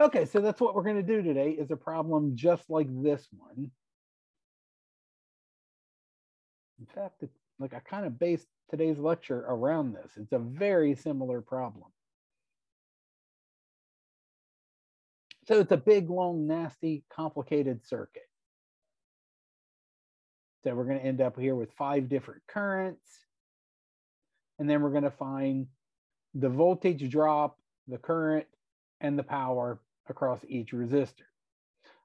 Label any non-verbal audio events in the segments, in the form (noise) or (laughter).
Okay, so that's what we're going to do today is a problem just like this one. In fact, it, like I kind of based today's lecture around this. It's a very similar problem. So it's a big, long, nasty, complicated circuit. So we're going to end up here with five different currents. And then we're going to find the voltage drop, the current, and the power across each resistor.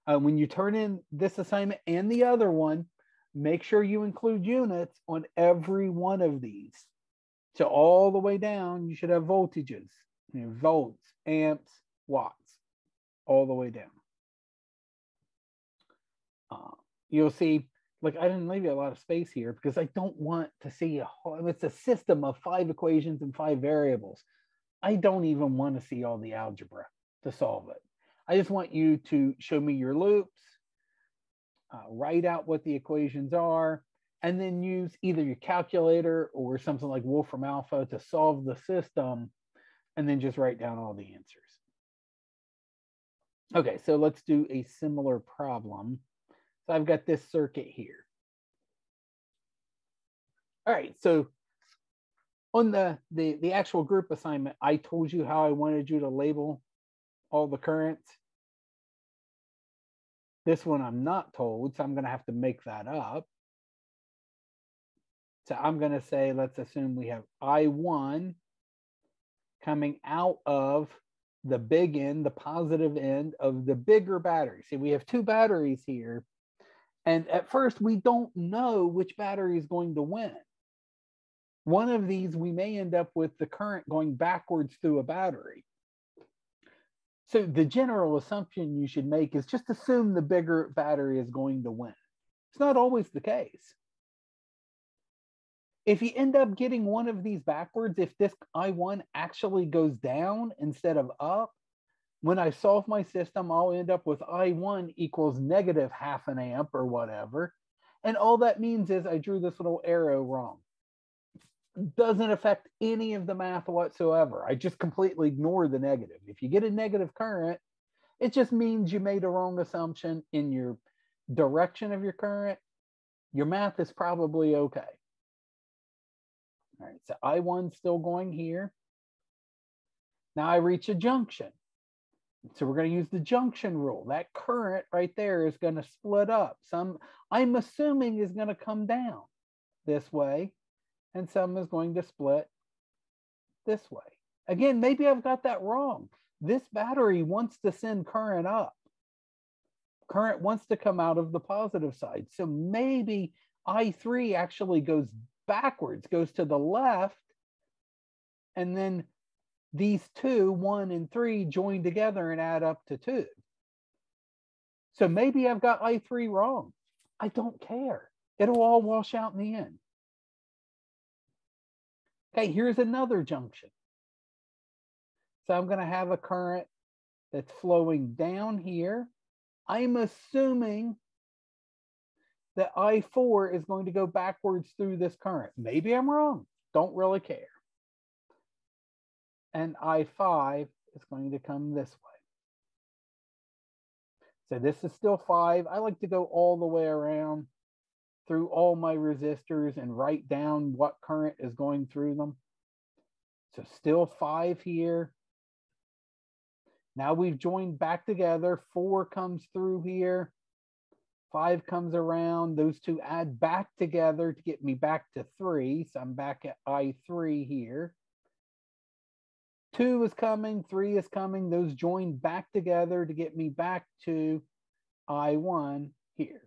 Uh, when you turn in this assignment and the other one, make sure you include units on every one of these. So all the way down, you should have voltages, you know, volts, amps, watts, all the way down. Uh, you'll see, like I didn't leave you a lot of space here because I don't want to see a whole, it's a system of five equations and five variables. I don't even want to see all the algebra to solve it. I just want you to show me your loops, uh, write out what the equations are, and then use either your calculator or something like Wolfram Alpha to solve the system, and then just write down all the answers. Okay, so let's do a similar problem. So I've got this circuit here. All right, so on the, the, the actual group assignment, I told you how I wanted you to label all the currents. This one I'm not told, so I'm going to have to make that up. So I'm going to say, let's assume we have I1 coming out of the big end, the positive end of the bigger battery. See, we have two batteries here. And at first, we don't know which battery is going to win. One of these, we may end up with the current going backwards through a battery. So the general assumption you should make is just assume the bigger battery is going to win. It's not always the case. If you end up getting one of these backwards, if this I1 actually goes down instead of up, when I solve my system, I'll end up with I1 equals negative half an amp or whatever. And all that means is I drew this little arrow wrong doesn't affect any of the math whatsoever. I just completely ignore the negative. If you get a negative current, it just means you made a wrong assumption in your direction of your current. Your math is probably okay. All right, so I1 still going here. Now I reach a junction. So we're going to use the junction rule. That current right there is going to split up. Some I'm assuming is going to come down this way and some is going to split this way. Again, maybe I've got that wrong. This battery wants to send current up. Current wants to come out of the positive side. So maybe I3 actually goes backwards, goes to the left, and then these two, one and three, join together and add up to two. So maybe I've got I3 wrong. I don't care. It'll all wash out in the end. Okay, here's another junction. So I'm going to have a current that's flowing down here. I'm assuming that I4 is going to go backwards through this current. Maybe I'm wrong. Don't really care. And I5 is going to come this way. So this is still 5. I like to go all the way around through all my resistors and write down what current is going through them. So still five here. Now we've joined back together. Four comes through here. Five comes around. Those two add back together to get me back to three. So I'm back at I3 here. Two is coming. Three is coming. Those join back together to get me back to I1 here.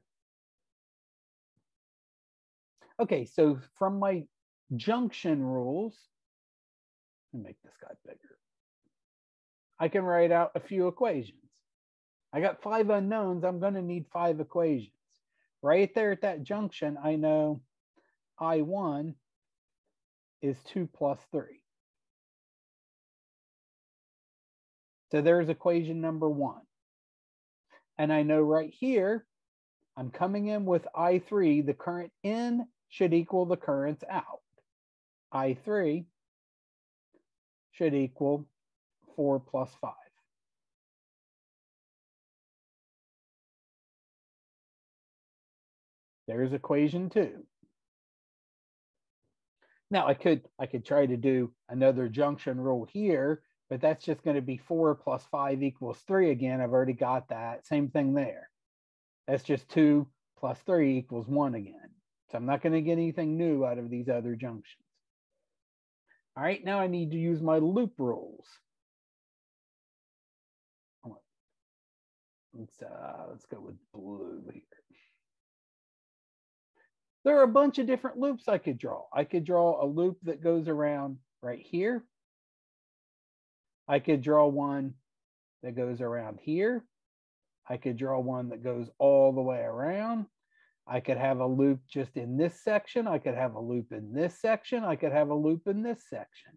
Okay, so from my junction rules, me make this guy bigger. I can write out a few equations. I got five unknowns. I'm going to need five equations. Right there at that junction, I know I1 is 2 plus 3. So there's equation number one. And I know right here, I'm coming in with I3, the current in should equal the currents out. I3 should equal 4 plus 5. There's equation 2. Now I could I could try to do another junction rule here, but that's just going to be 4 plus 5 equals 3 again. I've already got that. Same thing there. That's just 2 plus 3 equals 1 again. So I'm not going to get anything new out of these other junctions. All right, now I need to use my loop rules. Let's, uh, let's go with blue here. There are a bunch of different loops I could draw. I could draw a loop that goes around right here. I could draw one that goes around here. I could draw one that goes all the way around. I could have a loop just in this section. I could have a loop in this section. I could have a loop in this section.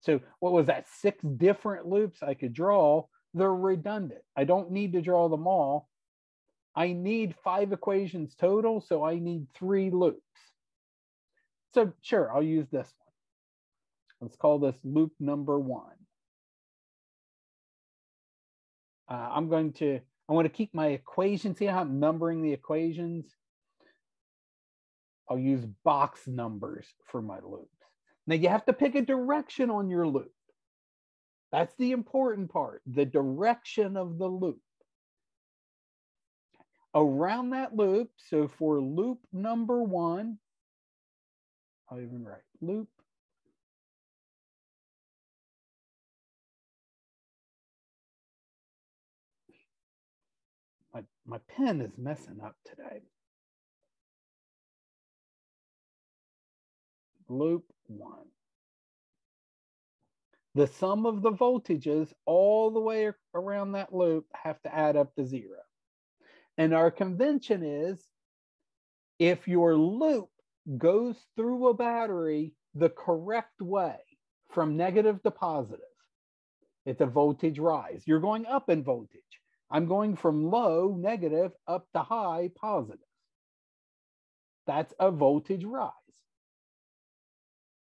So what was that? Six different loops I could draw. They're redundant. I don't need to draw them all. I need five equations total, so I need three loops. So sure, I'll use this one. Let's call this loop number one. Uh, I'm going to, I want to keep my equation. See how I'm numbering the equations? I'll use box numbers for my loops. Now you have to pick a direction on your loop. That's the important part, the direction of the loop. Around that loop, so for loop number one, I'll even write loop my, my pen is messing up today. Loop one. The sum of the voltages all the way around that loop have to add up to zero. And our convention is if your loop goes through a battery the correct way from negative to positive, it's a voltage rise. You're going up in voltage. I'm going from low negative up to high positive. That's a voltage rise.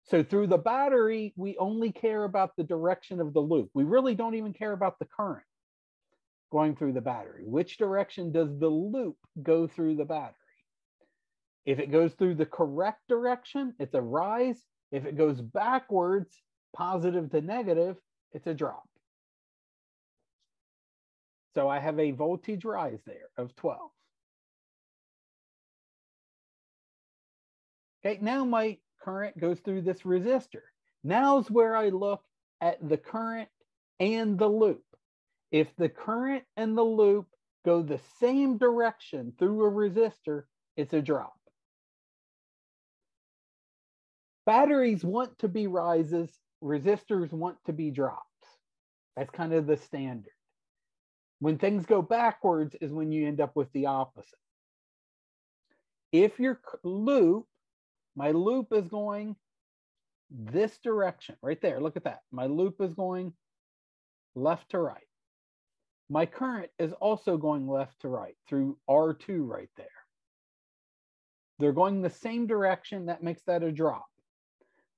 So through the battery, we only care about the direction of the loop. We really don't even care about the current going through the battery. Which direction does the loop go through the battery? If it goes through the correct direction, it's a rise. If it goes backwards, positive to negative, it's a drop. So I have a voltage rise there of 12. Okay, now my current goes through this resistor. Now's where I look at the current and the loop. If the current and the loop go the same direction through a resistor, it's a drop. Batteries want to be rises, resistors want to be drops. That's kind of the standard. When things go backwards is when you end up with the opposite. If your loop my loop is going this direction right there. Look at that. My loop is going left to right. My current is also going left to right through R2 right there. They're going the same direction. That makes that a drop.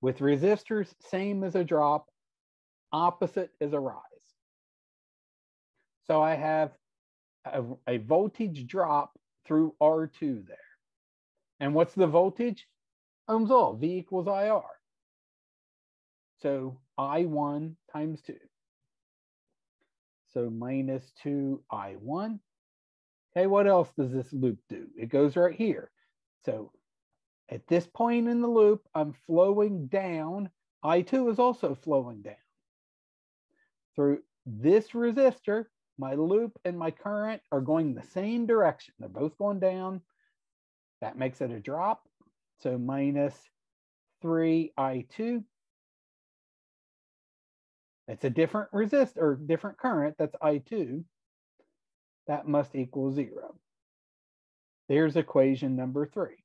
With resistors, same as a drop, opposite is a rise. So I have a, a voltage drop through R2 there. And what's the voltage? Ohm's law, V equals IR. So I1 times 2. So minus 2 I1. Okay, what else does this loop do? It goes right here. So at this point in the loop, I'm flowing down. I2 is also flowing down. Through this resistor, my loop and my current are going the same direction. They're both going down. That makes it a drop. So minus 3I2. It's a different resist or different current, that's I2. That must equal zero. There's equation number three.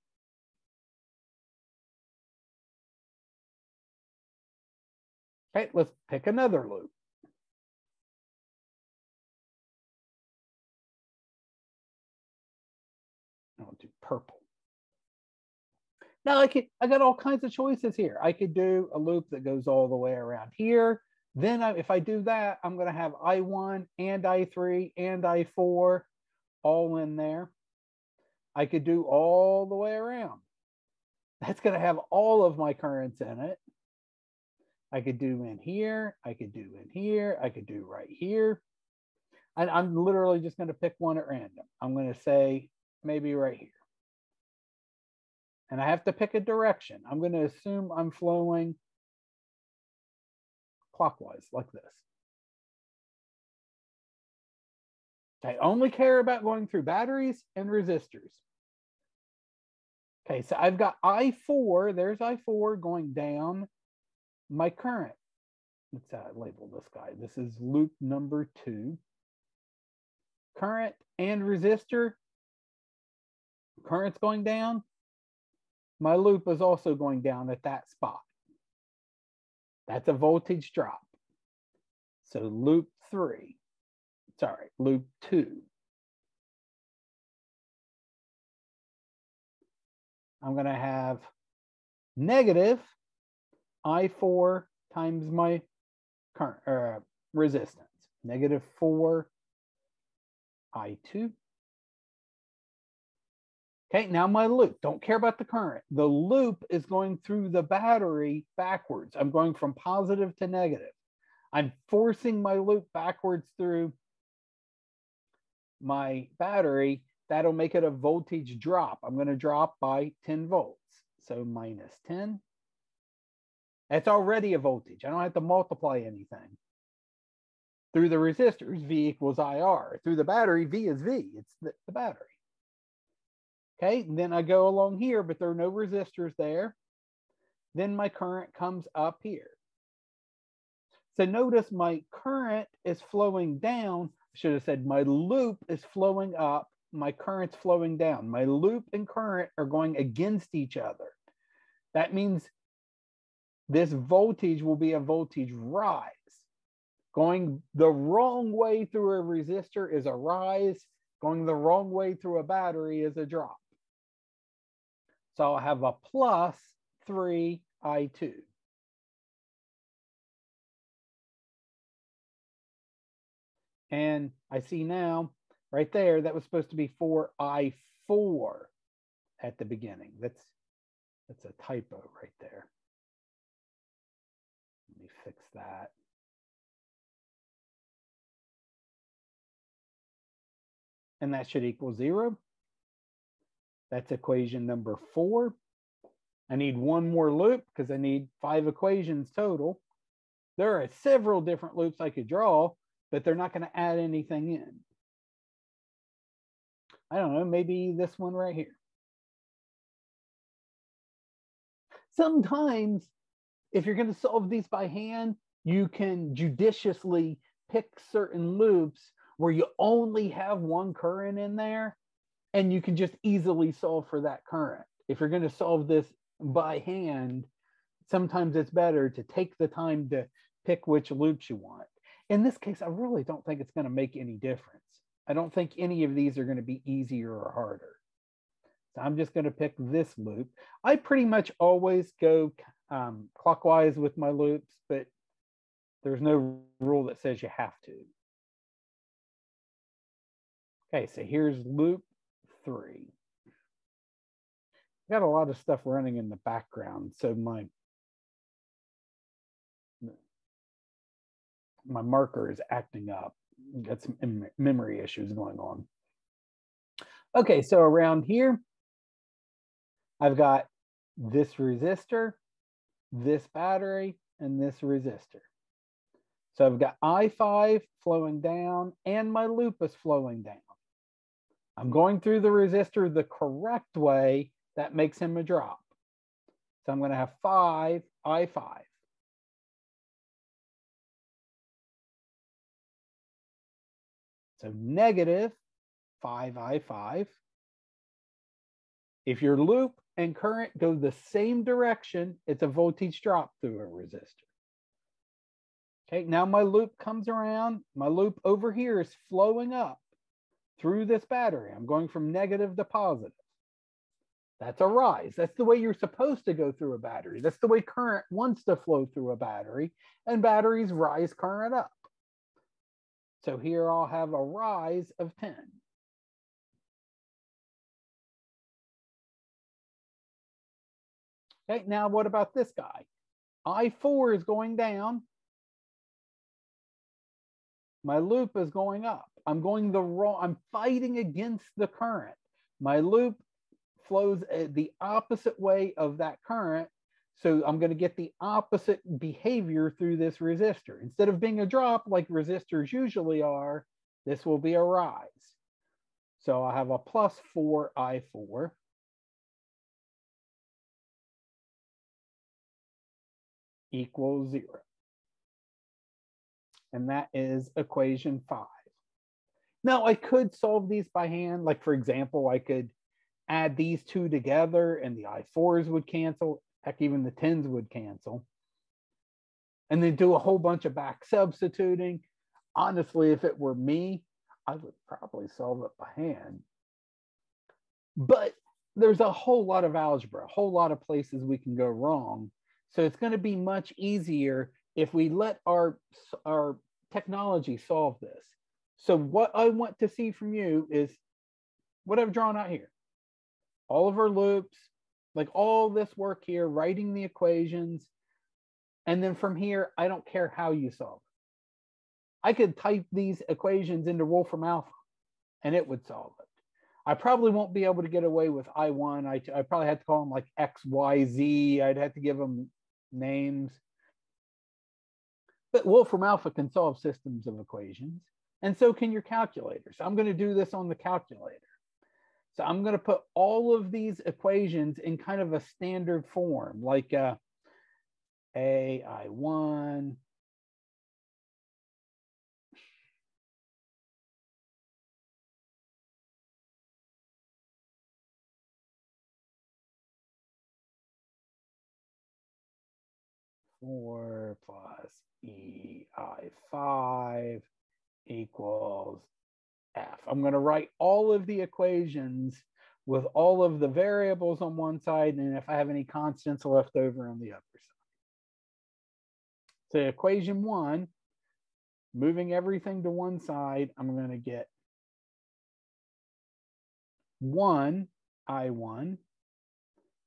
Okay, let's pick another loop. Now I could, I got all kinds of choices here. I could do a loop that goes all the way around here. Then I, if I do that, I'm going to have I1 and I3 and I4 all in there. I could do all the way around. That's going to have all of my currents in it. I could do in here. I could do in here. I could do right here. And I'm literally just going to pick one at random. I'm going to say maybe right here. And I have to pick a direction. I'm going to assume I'm flowing clockwise like this. I only care about going through batteries and resistors. Okay, so I've got I4, there's I4 going down my current. Let's uh, label this guy. This is loop number two. Current and resistor. Current's going down. My loop is also going down at that spot. That's a voltage drop. So loop three, sorry, loop two. I'm going to have negative I4 times my current uh, resistance, negative 4 I2. Okay, now my loop, don't care about the current. The loop is going through the battery backwards. I'm going from positive to negative. I'm forcing my loop backwards through my battery. That'll make it a voltage drop. I'm going to drop by 10 volts. So minus 10 it's already a voltage. I don't have to multiply anything. Through the resistors, V equals IR. Through the battery, V is V. It's the, the battery. Okay, and then I go along here, but there are no resistors there. Then my current comes up here. So notice my current is flowing down. I should have said my loop is flowing up. My current's flowing down. My loop and current are going against each other. That means this voltage will be a voltage rise. Going the wrong way through a resistor is a rise. Going the wrong way through a battery is a drop. So I'll have a plus 3 I2. And I see now right there, that was supposed to be 4 I4 at the beginning. That's, that's a typo right there Let me fix that. And that should equal zero. That's equation number four. I need one more loop because I need five equations total. There are several different loops I could draw, but they're not going to add anything in. I don't know, maybe this one right here. Sometimes if you're going to solve these by hand, you can judiciously pick certain loops where you only have one current in there and you can just easily solve for that current. If you're going to solve this by hand, sometimes it's better to take the time to pick which loops you want. In this case, I really don't think it's going to make any difference. I don't think any of these are going to be easier or harder. So I'm just going to pick this loop. I pretty much always go um, clockwise with my loops, but there's no rule that says you have to. Okay, so here's loop three. Got a lot of stuff running in the background, so my my marker is acting up. Got some memory issues going on. Okay, so around here, I've got this resistor this battery and this resistor. So I've got I5 flowing down and my loop is flowing down. I'm going through the resistor the correct way. That makes him a drop. So I'm going to have 5 I5. So negative 5 I5. If your loop and current go the same direction, it's a voltage drop through a resistor. Okay, now my loop comes around. My loop over here is flowing up through this battery. I'm going from negative to positive. That's a rise. That's the way you're supposed to go through a battery. That's the way current wants to flow through a battery, and batteries rise current up. So here I'll have a rise of 10. Okay, now what about this guy? I4 is going down. My loop is going up. I'm going the wrong, I'm fighting against the current. My loop flows uh, the opposite way of that current. So I'm going to get the opposite behavior through this resistor. Instead of being a drop like resistors usually are, this will be a rise. So I have a plus 4I4 equals zero. And that is equation five. Now I could solve these by hand. Like for example, I could add these two together and the I4s would cancel. Heck, even the 10s would cancel. And then do a whole bunch of back substituting. Honestly, if it were me, I would probably solve it by hand. But there's a whole lot of algebra, a whole lot of places we can go wrong. So it's going to be much easier if we let our, our technology solve this. So what I want to see from you is what I've drawn out here. All of our loops, like all this work here, writing the equations. And then from here, I don't care how you solve. I could type these equations into Wolfram Alpha and it would solve it. I probably won't be able to get away with I1. I, I probably had to call them like X, Y, Z. I'd have to give them names. But Wolfram Alpha can solve systems of equations, and so can your calculator. So I'm going to do this on the calculator. So I'm going to put all of these equations in kind of a standard form, like uh, AI1 4 plus EI5 equals f. I'm going to write all of the equations with all of the variables on one side, and if I have any constants left over on the other side. So equation one, moving everything to one side, I'm going to get 1 I1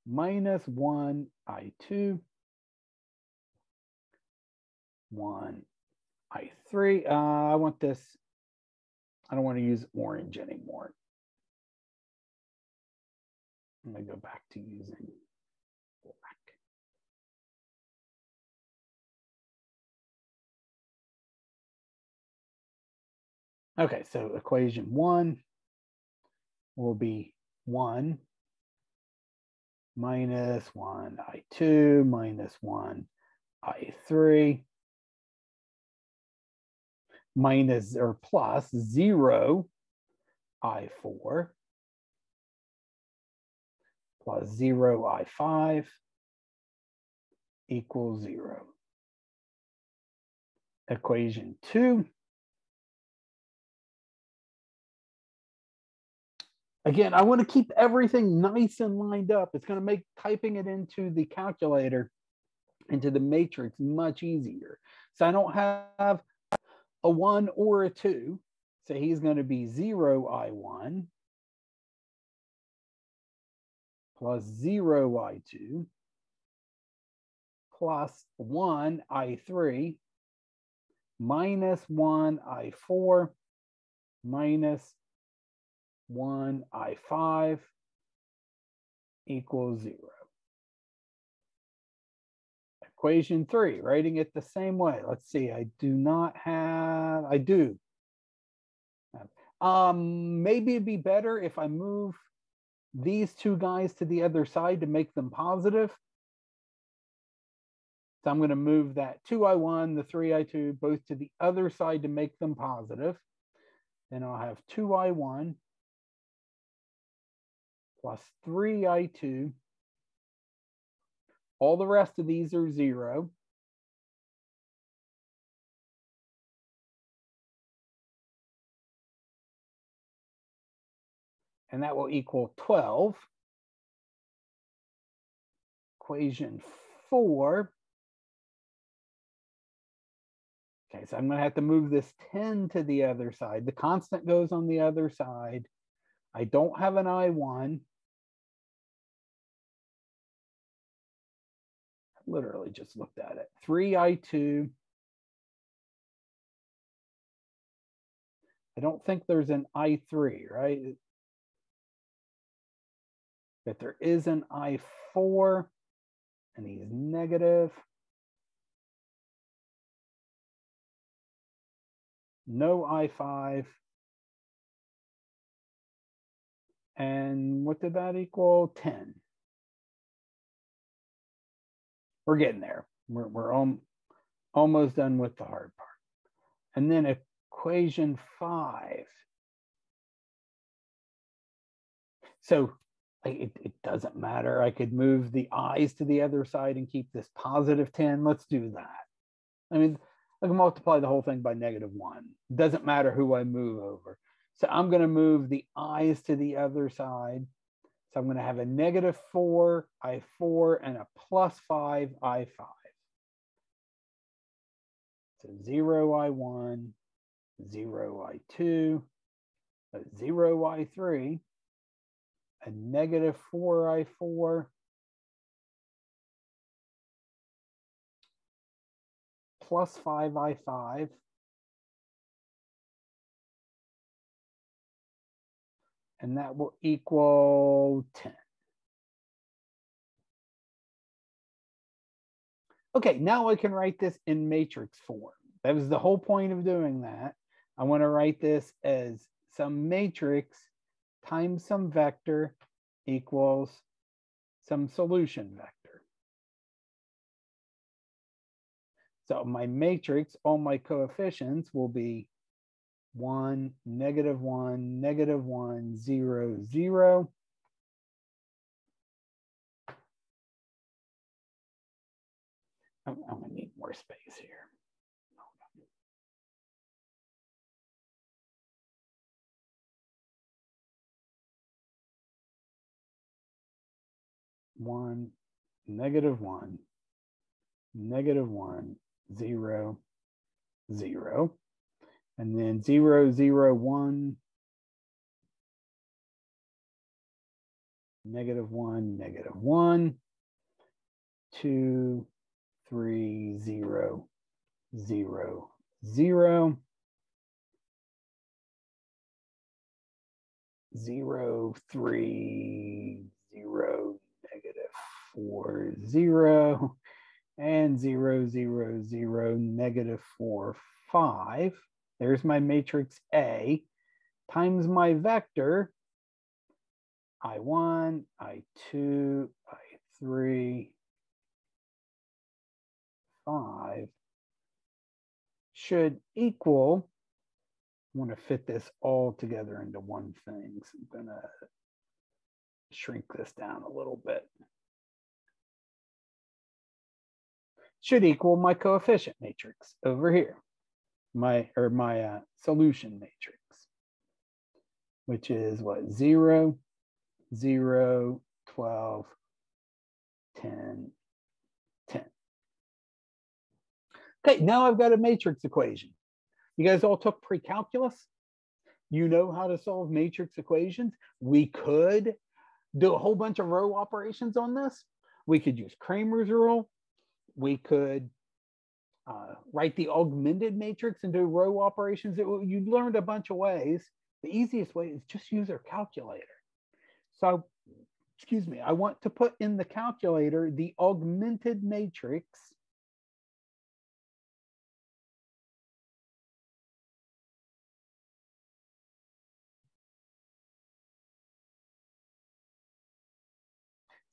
minus 1 I2, 1 three, uh, I want this. I don't want to use orange anymore. I'm going to go back to using black. Okay, so equation one will be one minus one I2 minus one I3 minus or plus 0 I4 plus 0 I5 equals 0. Equation 2. Again, I want to keep everything nice and lined up. It's going to make typing it into the calculator, into the matrix, much easier. So I don't have a one or a two. So he's going to be zero I1 plus zero I2 plus one I3 minus one I4 minus one I5 equals zero equation three, writing it the same way. Let's see, I do not have, I do. Um, maybe it'd be better if I move these two guys to the other side to make them positive. So I'm going to move that 2i1, the 3i2, both to the other side to make them positive. Then I'll have 2i1 plus 3i2 all the rest of these are zero. And that will equal 12. Equation four. Okay, so I'm going to have to move this 10 to the other side. The constant goes on the other side. I don't have an I1. literally just looked at it. 3i2. I don't think there's an i3, right? But there is an i4 and he's negative. No i5. And what did that equal? 10. We're getting there. We're, we're om almost done with the hard part. And then equation five. So it, it doesn't matter. I could move the eyes to the other side and keep this positive 10. Let's do that. I mean, I can multiply the whole thing by negative one. Doesn't matter who I move over. So I'm going to move the eyes to the other side. So I'm going to have a negative 4 I4 and a plus 5 I5. So 0 I1, 0 I2, a uh, 0 I3, a negative 4 I4, plus 5 I5, and that will equal 10. Okay, now I can write this in matrix form. That was the whole point of doing that. I want to write this as some matrix times some vector equals some solution vector. So my matrix, all my coefficients will be 1, negative 1, negative 1, 0, 0. I'm, I'm to need more space here. One, negative one, negative one, zero, zero. And then zero, zero, one, negative one, negative one, two, three, zero, zero, zero, zero, three, negative four, zero, and zero, zero, zero, negative four, five. There's my matrix A times my vector I1, I2, I3, 5 should equal, I want to fit this all together into one thing. So I'm going to shrink this down a little bit. Should equal my coefficient matrix over here my or my uh, solution matrix, which is what 0, 0, 12, 10, 10. Okay, now I've got a matrix equation. You guys all took pre-calculus? You know how to solve matrix equations? We could do a whole bunch of row operations on this. We could use Cramer's rule. We could uh, write the augmented matrix and do row operations. It, you learned a bunch of ways. The easiest way is just use our calculator. So, excuse me, I want to put in the calculator the augmented matrix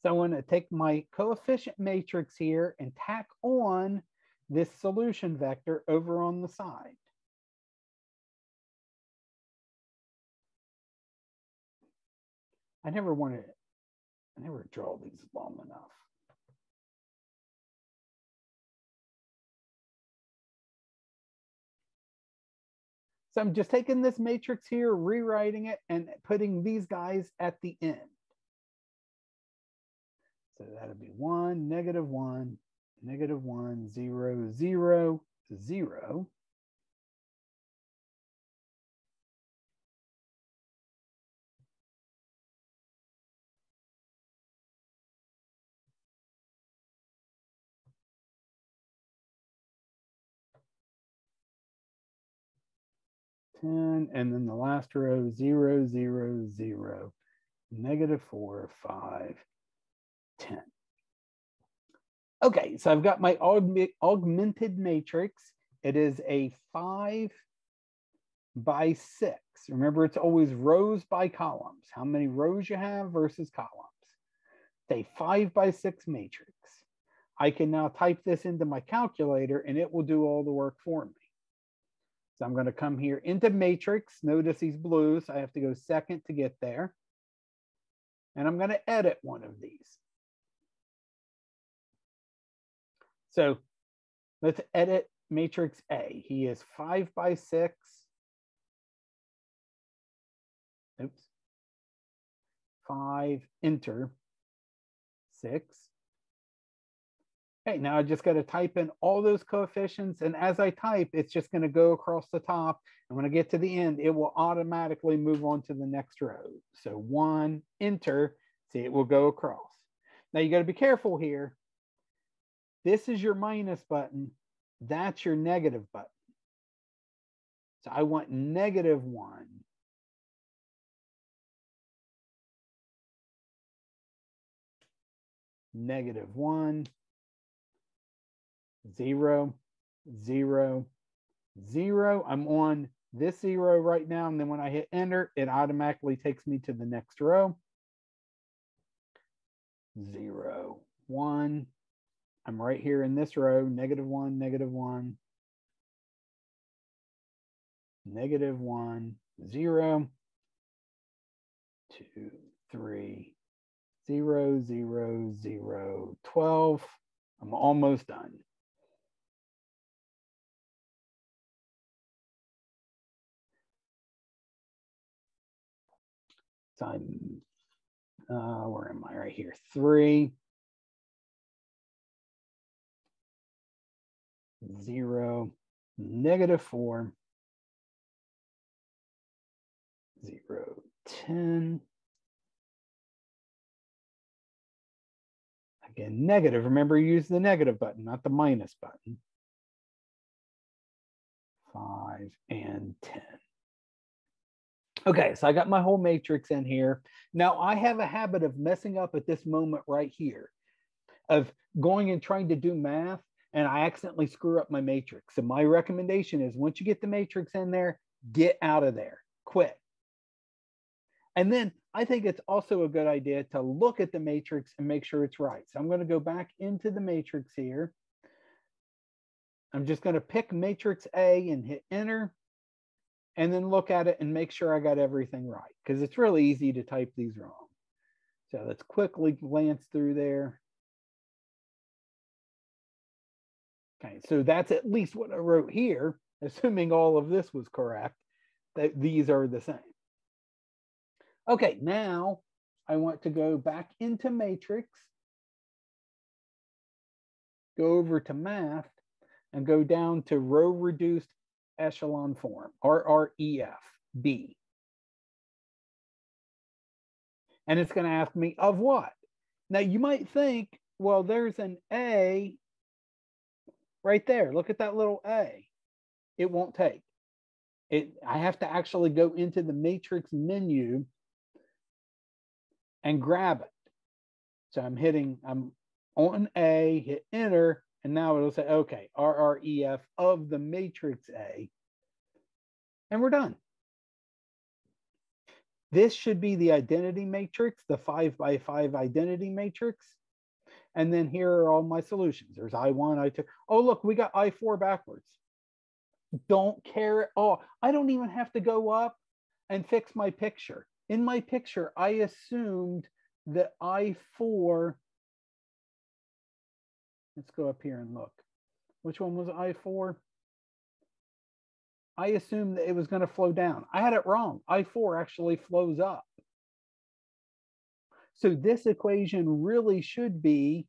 So I want to take my coefficient matrix here and tack on this solution vector over on the side. I never wanted, I never draw these long enough. So I'm just taking this matrix here, rewriting it, and putting these guys at the end. So That'd be one, negative one, negative one, zero, zero, zero. And then the last row, zero, zero, zero, negative four, five, 10. Okay, so I've got my aug augmented matrix. It is a 5 by 6. Remember, it's always rows by columns. How many rows you have versus columns. It's a 5 by 6 matrix. I can now type this into my calculator and it will do all the work for me. So I'm going to come here into matrix. Notice these blues. I have to go second to get there. And I'm going to edit one of these. So let's edit matrix A. He is five by six. Oops. Five, enter, six. Okay, now I just got to type in all those coefficients. And as I type, it's just going to go across the top. And when I get to the end, it will automatically move on to the next row. So one, enter, see, it will go across. Now you got to be careful here. This is your minus button. That's your negative button. So I want negative one. Negative one zero, zero, zero. I'm on this zero right now. And then when I hit enter, it automatically takes me to the next row. Zero, one. I'm right here in this row, negative one, negative one, negative one, zero, two, three, zero, zero, zero, 12. I'm almost done. I'm, uh, where am I right here? Three, zero, negative four, zero, 10. Again, negative. Remember, use the negative button, not the minus button. Five and 10. Okay, so I got my whole matrix in here. Now I have a habit of messing up at this moment right here, of going and trying to do math and I accidentally screw up my matrix. So my recommendation is once you get the matrix in there, get out of there, quit. And then I think it's also a good idea to look at the matrix and make sure it's right. So I'm going to go back into the matrix here. I'm just going to pick matrix A and hit enter and then look at it and make sure I got everything right because it's really easy to type these wrong. So let's quickly glance through there. Okay, so that's at least what I wrote here, (laughs) assuming all of this was correct, that these are the same. Okay, now I want to go back into matrix, go over to math, and go down to row reduced echelon form, RREF, B. And it's going to ask me of what? Now you might think, well, there's an A right there. Look at that little A. It won't take. It, I have to actually go into the matrix menu and grab it. So I'm hitting, I'm on A, hit enter, and now it'll say, okay, RREF of the matrix A. And we're done. This should be the identity matrix, the five by five identity matrix. And then here are all my solutions. There's I1, I2. Oh, look, we got I4 backwards. Don't care at all. I don't even have to go up and fix my picture. In my picture, I assumed that I4 Let's go up here and look. Which one was I4? I assumed that it was going to flow down. I had it wrong. I4 actually flows up. So this equation really should be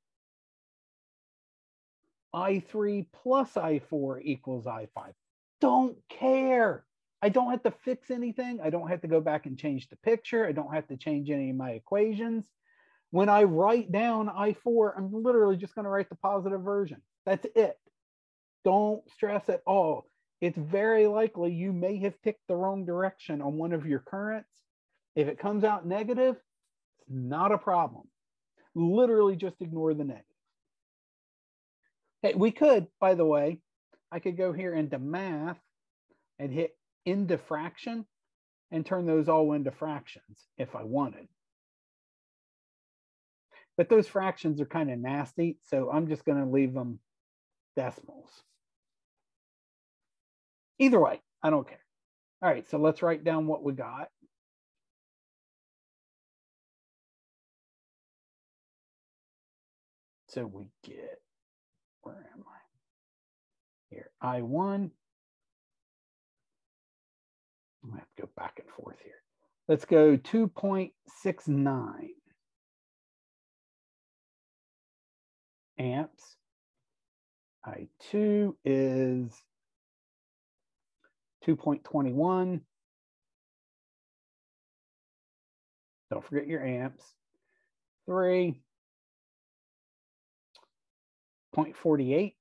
I3 plus I4 equals I5. Don't care. I don't have to fix anything. I don't have to go back and change the picture. I don't have to change any of my equations. When I write down I4, I'm literally just going to write the positive version. That's it. Don't stress at all. it's very likely you may have picked the wrong direction on one of your currents. If it comes out negative, not a problem. Literally just ignore the negative. Hey, we could, by the way, I could go here into math and hit into fraction and turn those all into fractions if I wanted. But those fractions are kind of nasty, so I'm just going to leave them decimals. Either way, I don't care. All right, so let's write down what we got. So we get, where am I? Here, I1. I'm gonna have to go back and forth here. Let's go 2.69 amps. I2 is 2.21. Don't forget your amps. 3.48.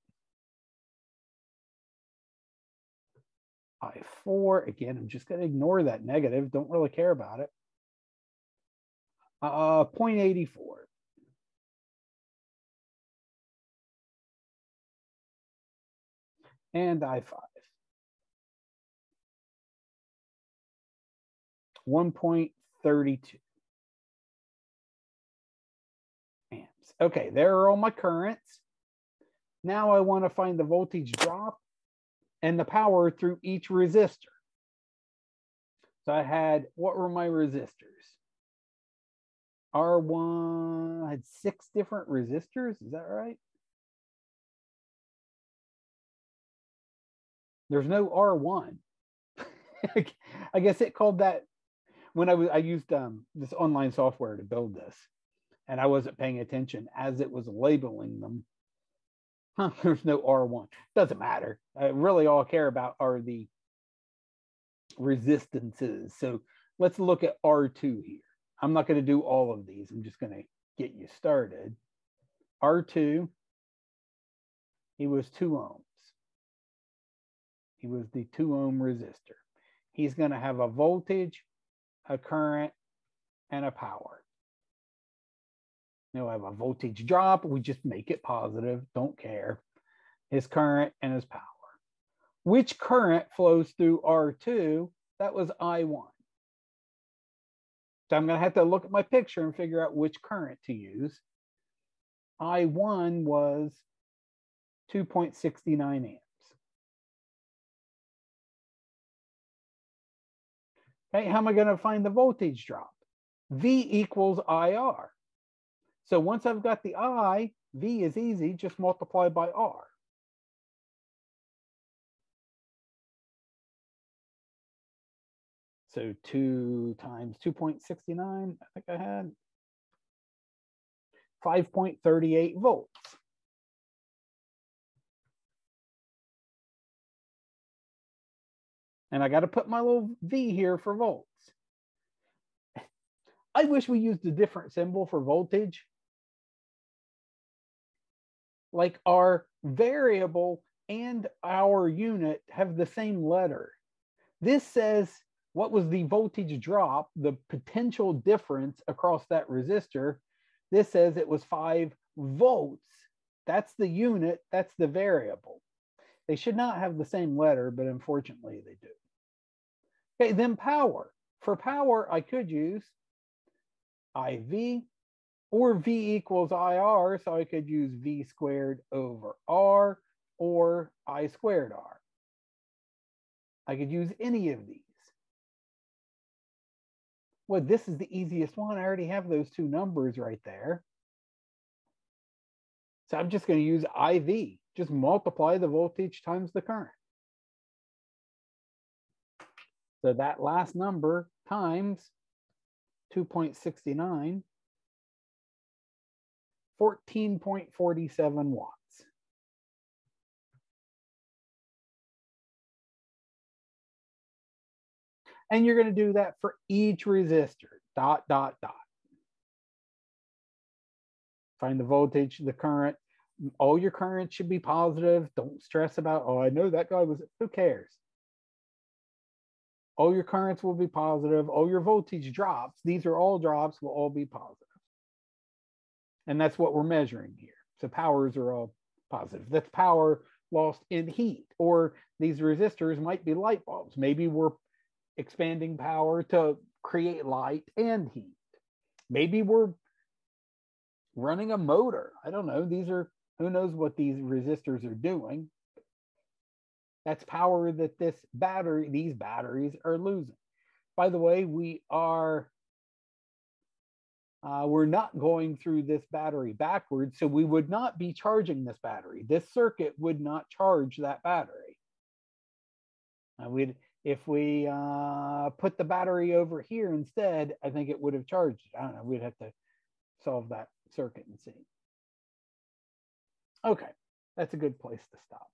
I4, again, I'm just going to ignore that negative. Don't really care about it. Uh, 0.84. And I5. 1.32 amps. Okay, there are all my currents. Now I want to find the voltage drop and the power through each resistor. So I had, what were my resistors? R1 I had six different resistors, is that right? There's no R1. (laughs) I guess it called that when I was I used um, this online software to build this, and I wasn't paying attention as it was labeling them. Huh, (laughs) there's no R1. Doesn't matter. I really all I care about are the resistances. So let's look at R2 here. I'm not going to do all of these. I'm just going to get you started. R2, he was two ohms. He was the two ohm resistor. He's going to have a voltage a current, and a power. He'll have a voltage drop. We just make it positive. Don't care. His current and his power. Which current flows through R2? That was I1. So I'm going to have to look at my picture and figure out which current to use. I1 was 2.69 amps. Okay, how am I going to find the voltage drop? V equals IR. So once I've got the I, V is easy, just multiply by R. So 2 times 2.69, I think I had 5.38 volts. And I got to put my little V here for volts. (laughs) I wish we used a different symbol for voltage. Like our variable and our unit have the same letter. This says what was the voltage drop, the potential difference across that resistor. This says it was five volts. That's the unit, that's the variable. They should not have the same letter, but unfortunately they do. Okay, then power. For power, I could use IV or V equals IR, so I could use V squared over R or I squared R. I could use any of these. Well, this is the easiest one. I already have those two numbers right there. So I'm just going to use IV. Just multiply the voltage times the current. So that last number times 2.69, 14.47 watts. And you're going to do that for each resistor, dot, dot, dot. Find the voltage, the current. all your current should be positive. Don't stress about, oh, I know that guy was, who cares? All your currents will be positive. All your voltage drops, these are all drops, will all be positive. And that's what we're measuring here. So powers are all positive. That's power lost in heat. Or these resistors might be light bulbs. Maybe we're expanding power to create light and heat. Maybe we're running a motor. I don't know. These are, who knows what these resistors are doing. That's power that this battery, these batteries are losing. By the way, we are, uh, we're not going through this battery backwards. So we would not be charging this battery. This circuit would not charge that battery. Uh, we'd, if we uh, put the battery over here instead, I think it would have charged. I don't know. We'd have to solve that circuit and see. Okay, that's a good place to stop.